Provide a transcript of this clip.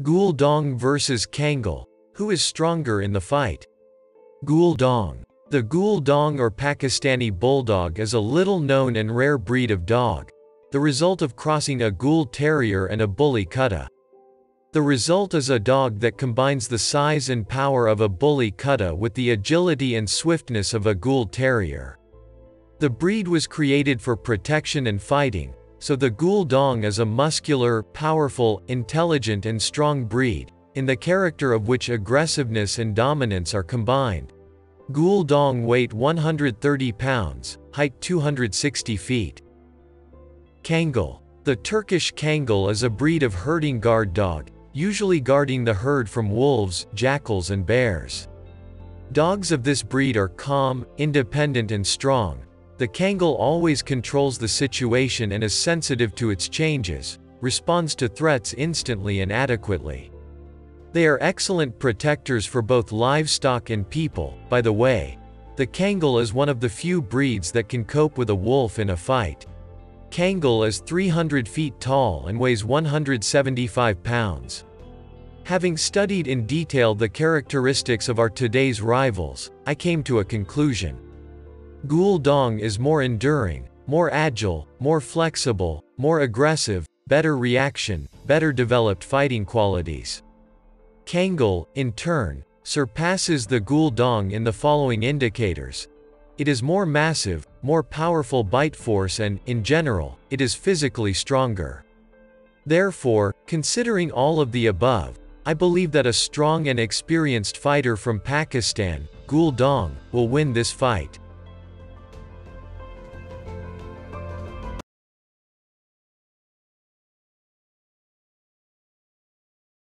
Gull Dong vs Kangal. Who is stronger in the fight? Gull Dong. The Gull Dong or Pakistani Bulldog is a little known and rare breed of dog. The result of crossing a Gull Terrier and a Bully Kutta. The result is a dog that combines the size and power of a Bully Kutta with the agility and swiftness of a Gull Terrier. The breed was created for protection and fighting, so the Gull Dong is a muscular, powerful, intelligent and strong breed, in the character of which aggressiveness and dominance are combined. Gull Dong weight 130 pounds, height 260 feet. Kangal. The Turkish Kangal is a breed of herding guard dog, usually guarding the herd from wolves, jackals and bears. Dogs of this breed are calm, independent and strong, the Kangal always controls the situation and is sensitive to its changes, responds to threats instantly and adequately. They are excellent protectors for both livestock and people, by the way. The Kangal is one of the few breeds that can cope with a wolf in a fight. Kangal is 300 feet tall and weighs 175 pounds. Having studied in detail the characteristics of our today's rivals, I came to a conclusion. Gull Dong is more enduring, more agile, more flexible, more aggressive, better reaction, better developed fighting qualities. Kangal, in turn, surpasses the Gull Dong in the following indicators. It is more massive, more powerful bite force and, in general, it is physically stronger. Therefore, considering all of the above, I believe that a strong and experienced fighter from Pakistan, Gull Dong, will win this fight.